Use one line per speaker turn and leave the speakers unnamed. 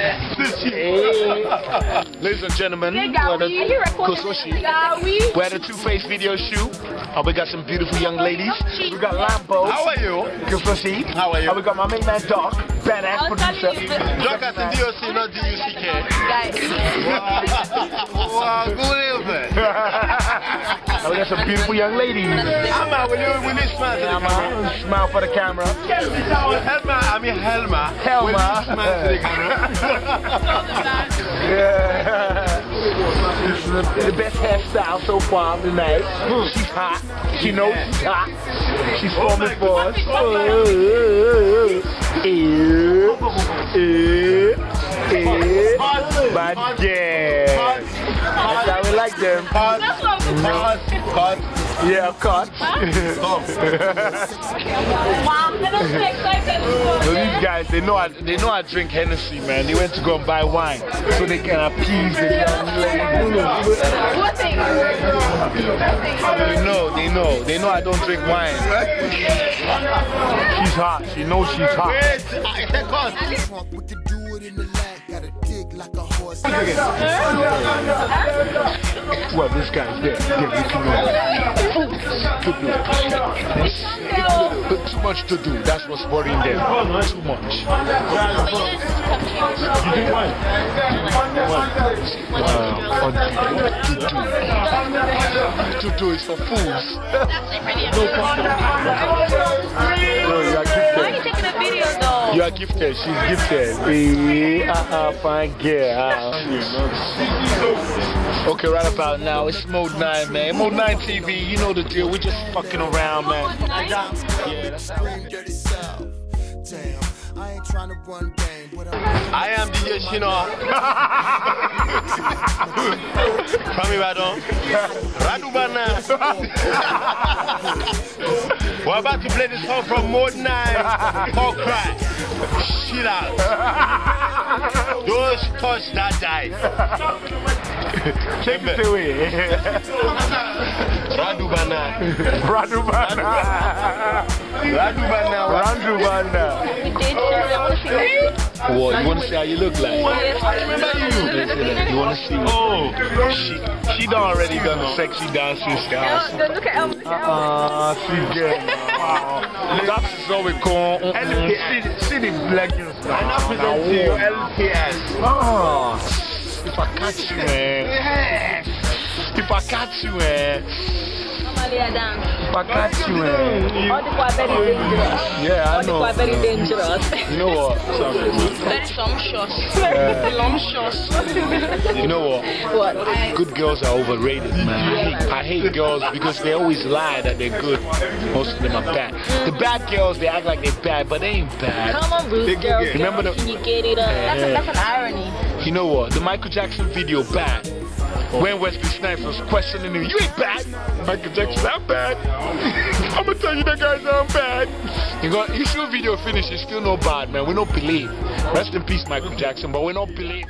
Hey. Ladies and gentlemen, we're at the Kososhi. We're at the 2Face video shoot. Oh, we got some beautiful young ladies. We got Lambo.
How are you?
Kososhi.
How are you?
And we got my main man Doc, badass producer.
Doc at the DOC, not D-U-C-K.
Guys.
Wow, good evening.
And we got some beautiful young ladies.
Amma, will you, will you smile to the
Yeah,
camera?
man. Smile for the camera.
Helma, I mean Helma.
Helma.
Will you smile to the camera?
Yeah. This is the, the best hairstyle so far of the night. Hmm. She's hot. She knows she's hot. She's oh, forming for us. Ew. Ew. Eh, eh, eh, Ew. But yeah. That's how we like them.
Cut, cut, cut.
Yeah, cut.
Stop.
Wow, I'm so excited.
These guys, they know I, they know I drink Hennessy, man. They went to go and buy wine so they can appease the young ladies.
What thing?
They know, know, they know I don't drink wine. She's hot. She knows she's hot. Well, this guy's there. Yeah, can. Too much to do. That's what's worrying them. Too much. Wow. To do. To do is for fools. No, problem. No, you are gifted.
Why are you taking a video though?
You are gifted. She's gifted. Eh, uh-uh, fine girl. Ah. Okay, right about now, it's Modenine, man. Modenine TV, you know the deal. We're just fucking around, man. Yeah, that's how
Scream dirty south. Damn, I ain't trying to run game, but I'm
I am DJ Shino. From Ibadan. Radubana. We're about to play this song from Modenine. Called Cry. Shit out. Those touch that die.
Take it away.
Radubana.
Radubana.
Radubana.
Did share. I want
What, you want to see how you look like? You want to see?
Oh,
She, she done already done the sexy dancing style.
No, Look at Elm.
Ah, she get Wow. That's so we call. See, see the leggings
I now
now.
present to you LPS.
Oh, if I catch you, man. If I catch you, man.
Normally I dance.
If I catch you, man. Mm.
All the are very dangerous.
Yeah, I
All the are
know.
very dangerous.
You know what?
Very sumptuous.
Yeah.
Sumptuous.
You know what?
What?
Good girls are overrated, man. I hate, I hate girls because they always lie that they're good. Most of them are bad. The bad girls, they act like they're bad, but they ain't bad.
Come on, Bruce.
They
Girls,
Remember the-
Can you get it up? That's, a, that's an irony.
You know what? The Michael Jackson video, bad. When Wesley Snipes was questioning him, you ain't bad. Michael Jackson, I'm bad. I'm gonna tell you that guys I'm bad. You got, you the video finish, it's still no bad, man. We don't believe. Rest in peace, Michael Jackson, but we don't believe.